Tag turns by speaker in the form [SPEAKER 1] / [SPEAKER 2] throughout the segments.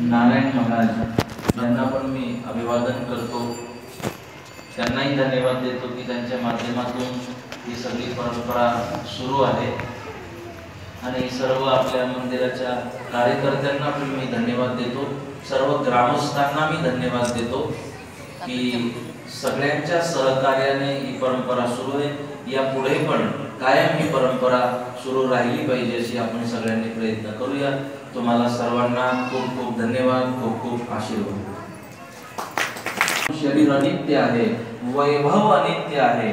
[SPEAKER 1] नारायण महाराज यांना पण मी अभिवादन करतो त्यांनाही धन्यवाद देतो की त्यांच्या माध्यमातून ही सगळी परंपरा सुरू आहे. आणि सर्व आपल्या मंदिराच्या कार्यकर्त्यांना पण मी धन्यवाद देतो. सर्व ग्रामस्थांना मी धन्यवाद देतो की सगळ्यांच्या सहकार्याने ही परंपरा सुरू आहे. या पुढे पण कायम ही परंपरा सुरू राहिली पाहिजे अशी आपण सगळ्यांनी प्रयत्न करूया. तुम्हाला सर्वांना खूप खूप धन्यवाद खूप खूप आशीर्वाद. शरीर अनित्य आहे वैभव अनित्य आहे.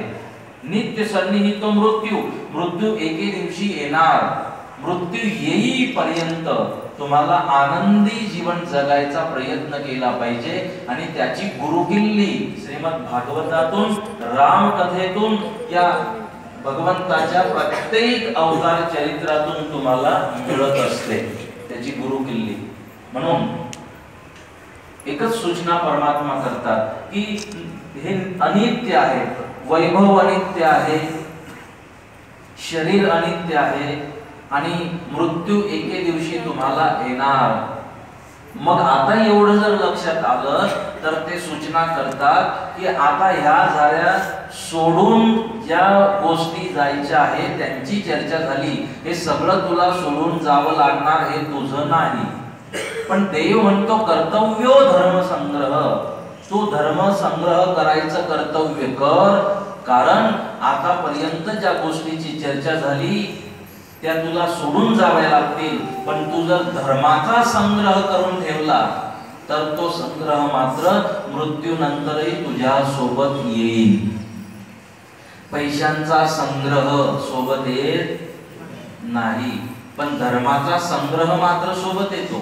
[SPEAKER 1] नित्य सन्निहित मृत्यू मृत्यू एके दिवशी येणार. मृत्यू येईपर्यंत तुम्हाला आनंदी जीवन जगायचा प्रयत्न केला पाहिजे आणि त्याची गुरुकिल्ली श्रीमद भागवतातून रामकथेतून या भगवंताच्या प्रत्येक अवतार चरित्रातून तुम्हाला मिळत असते. त्याची गुरुकिल्ली म्हणून एकच सूचना परमात्मा करतात की हे अनित्य आहे वैभव अनित्य आहे शरीर अनित्य आहे आणि मृत्यू एके दिवशी तुम्हाला येणार. मग आता एवढं जर लक्षात आलं तर ते सूचना करतात की आता ह्या झाल्या सोडून ज्या गोष्टी जायच्या आहेत त्यांची चर्चा झाली. हे सगळं तुला सोडून जावं लागणार हे तुझं नाही. पण देव म्हणतो कर्तव्यो धर्म संग्रह. तू धर्म संग्रह करायचं कर्तव्य कर. कारण आतापर्यंत ज्या गोष्टीची चर्चा झाली त्या तुला सोडून जाव्या लागतील. पण तू जर धर्माचा संग्रह करून ठेवला तर तो संग्रह मात्र मृत्यूनंतरही तुझ्या सोबत येईल. पैशांचा संग्रह सोबत येत नाही पण धर्माचा संग्रह मात्र सोबत येतो.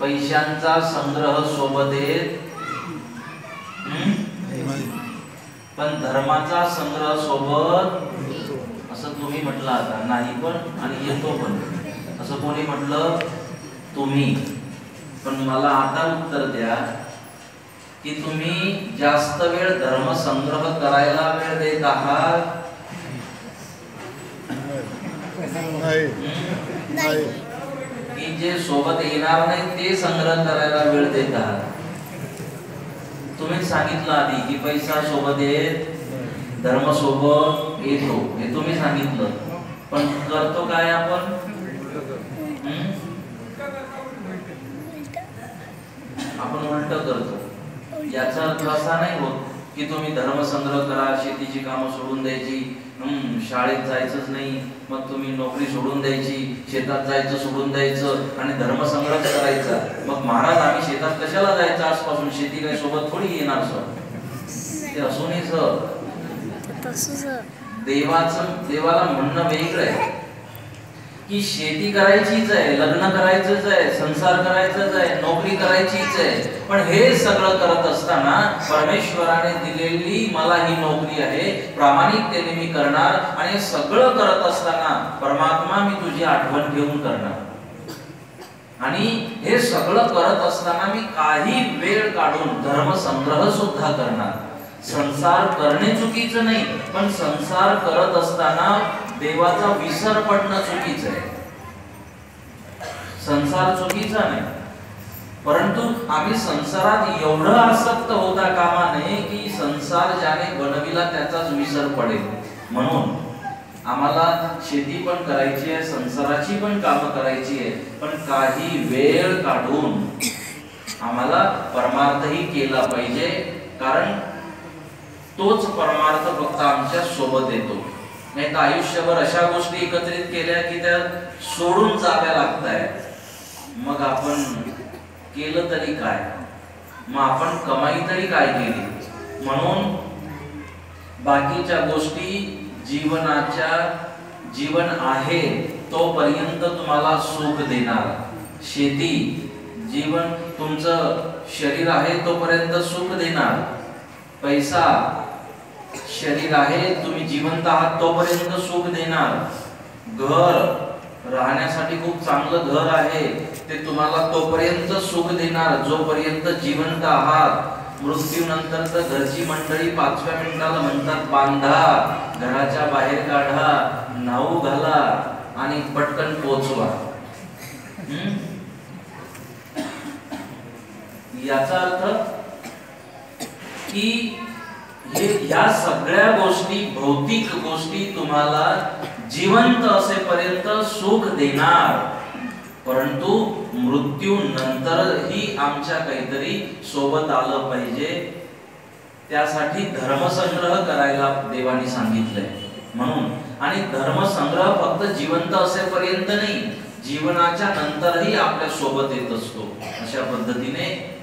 [SPEAKER 1] पैशांचा संग्रह सोबत येत हम्म? पण धर्माचा संग्रह सोबत असं तुम्ही म्हटलं आता नाही पण आणि येतो पण. असं कोणी म्हटलं? तुम्ही. पण मला आता उत्तर द्या की तुम्ही जास्त वेळ धर्म संग्रह करायला वेळ देत आहात? की जे सोबत येणार नाही ते संग्रह करायला वेळ देत आहात? तुम्ही सांगितलं आधी की पैसा सोबत येत धर्म सोबत येतो हे तुम्ही सांगितलं. पण करतो काय आपण? उलट करतो. याचा अर्थ असा नाही होत की तुम्ही धर्म संग्रह करा शेतीची कामं सोडून द्यायची शाळेत जायचंच नाही मग तुम्ही नोकरी सोडून द्यायची शेतात जायचं सोडून द्यायचं आणि धर्म संग्रह करायचा. मग महाराज आम्ही शेतात कशाला जायचं आजपासून? शेती काही सोबत थोडी येणार सर? ते असूनही सर. देवाचं देवाला म्हणणं वेगळं आहे. की शेती करायचीच आहे लग्न करायचंच आहे संसार करायचाच आहे नोकरी करायचीच आहे. पण हे सगळं करत असताना परमेश्वराने दिलेली मला ही नोकरी आहे प्रामाणिकतेने मी करणार आणि सगळं करत असताना परमात्मा मी तुझी आठवण घेऊन करणार. आणि हे सगळं करत असताना मी काही वेळ काढून धर्मसंग्रह सुद्धा करणार. संसार करणे चुकीचं नाही पण संसार करत असताना देवाचा विसर पडणं चुकीचं आहे. संसार चुकीचा नाही. परंतु आम्ही संसारात एवढं आसक्त होता कामा नये की संसार ज्याने बनविला त्याचाच विसर पडेल. म्हणून आम्हाला शेती पण करायची आहे संसाराची पण कामं करायची आहे पण काही वेळ काढून आम्हाला परमार्थही केला पाहिजे कारण तोच परमार्थ फक्त आमच्यासोबत येतो. नाही तर आयुष्यभर अशा गोष्टी एकत्रित केल्या की त्या सोडून जाव्या लागतायत. मग आपण केलं तरी काय? मग आपण कमाई तरी काय केली? म्हणून बाकीच्या गोष्टी जीवनाच्या जीवन आहे तोपर्यंत तुम्हाला सुख देणार. शेती जीवन तुमचं शरीर आहे तोपर्यंत सुख देणार. पैसा शरीर आहे तुम्ही जिवंत आहात तोपर्यंत सुख देणार. घर राहण्यासाठी खूप चांगलं घर आहे ते तुम्हाला तोपर्यंत सुख देणार. जोपर्यंत जिवंत आहात मृत्यूनंतर तर घरची मंडळी पाचव्या मिनिटाला म्हणतात बांधा घराच्या बाहेर काढा नाऊ घाला आणि पटकन पोचवा. हम्म? याचा अर्थ की म्हणजे हे सगळ्या गोष्टी भौतिक गोष्टी तुम्हाला जिवंत असेपर्यंत सुख देणार. परंतु मृत्यू नंतरही आमच्या काहीतरी सोबत आलं पाहिजे. त्यासाठी धर्मसंग्रह करायला देवानी सांगितलंय. म्हणून आणि धर्मसंग्रह फक्त जिवंत असेपर्यंत नाही जीवनाच्या नंतरही आपल्यासोबत येत असतो. अशा पद्धतीने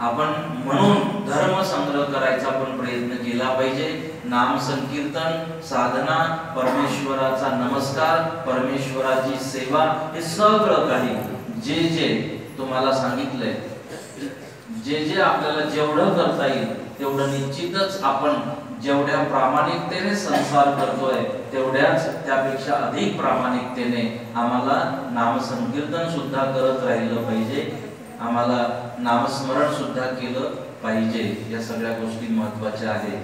[SPEAKER 1] आपण म्हणून धर्म संग्रह करायचा पण प्रयत्न केला पाहिजे. नाम संकीर्तन साधना परमेश्वराचा नमस्कार परमेश्वराची सेवा हे सगळं काही जे जे तुम्हाला सांगितलंय जे जे आपल्याला जेवढं करता येईल तेवढं निश्चितच आपण जेवढ्या प्रामाणिकतेने संसार करतोय तेवढ्याच त्यापेक्षा अधिक प्रामाणिकतेने आम्हाला नामसंकीर्तन सुद्धा करत राहिलं पाहिजे. आम्हाला नामस्मरण सुद्धा केलं पाहिजे. या सगळ्या गोष्टी महत्त्वाच्या आहेत.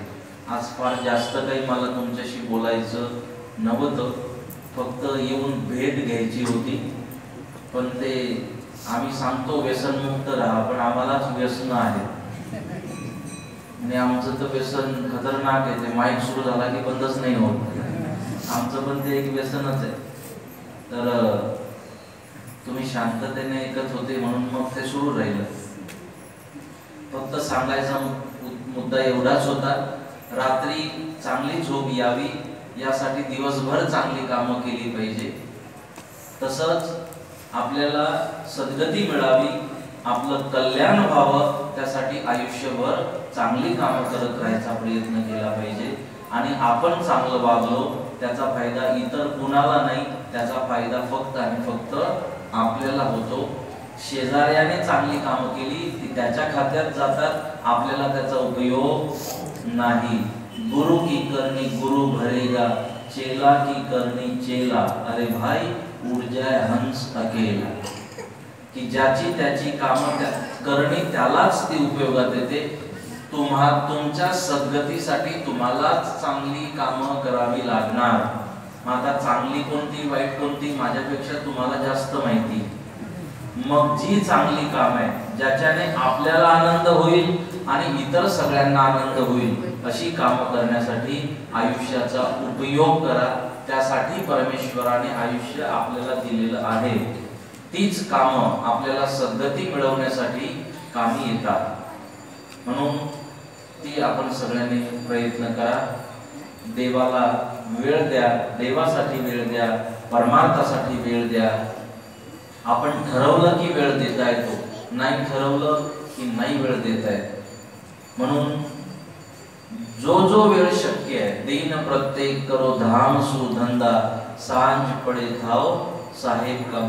[SPEAKER 1] आज फार जास्त काही मला तुमच्याशी बोलायचं नव्हतं. फक्त येऊन भेट घ्यायची होती. पण ते आम्ही सांगतो व्यसनमुक्त राहा पण आम्हालाच व्यसन आहे. आणि आमचं तर व्यसन खतरनाक आहे. ते माईक सुरू झाला की बंदच नाही होत. आमचं पण ते एक व्यसनच आहे. तर तुम्ही शांततेने ऐकत होते म्हणून मग ते सुरू राहिलं. फक्त सांगायचा मुद्दा एवढाच होता रात्री चांगली झोप यावी यासाठी दिवसभर चांगली कामं केली पाहिजे. तसंच आपल्याला सद्गती मिळावी आपलं कल्याण व्हावं त्यासाठी आयुष्यभर चांगली कामं करत राहायचा प्रयत्न केला पाहिजे. आणि आपण चांगलं वागलो त्याचा फायदा इतर कुणाला नाही त्याचा फायदा फक्त आणि फक्त आपल्याला होतो. शेजाऱ्याने चांगली कामं केली ती त्याच्या खात्यात जातात आपल्याला त्याचा उपयोग नाही. गुरु की करणी गुरु भरेगा चेला की करणी चेला. अरे भाई उड़ जाए हंस अकेला. की ज्याची त्याची कामं त्या करणी त्यालाच ती उपयोगात येते. तुम्हा तुमच्या सद्गतीसाठी तुम्हालाच चांगली कामं करावी लागणार. मग आता चांगली कोणती वाईट कोणती माझ्यापेक्षा तुम्हाला जास्त माहिती. मग जी चांगली काम आहे ज्याच्याने आपल्याला आनंद होईल आणि इतर सगळ्यांना आनंद होईल अशी कामं करण्यासाठी आयुष्याचा उपयोग करा. त्यासाठी परमेश्वराने आयुष्य आपल्याला दिलेलं आहे. तीच कामं आपल्याला सद्गती मिळवण्यासाठी कामी येतात. म्हणून ती आपण सगळ्यांनी प्रयत्न करा. देवाला वेळ द्या देवासाठी वेळ द्या परमार्थासाठी वेळ द्या. आपण ठरवलं की वेळ देता येतो नाही ठरवलं की नाही वेळ देता येत. म्हणून जो जो वेळ शक्य आहे दिन प्रत्येक करो धाम सुधंदा सांज पडे धाव साहेब का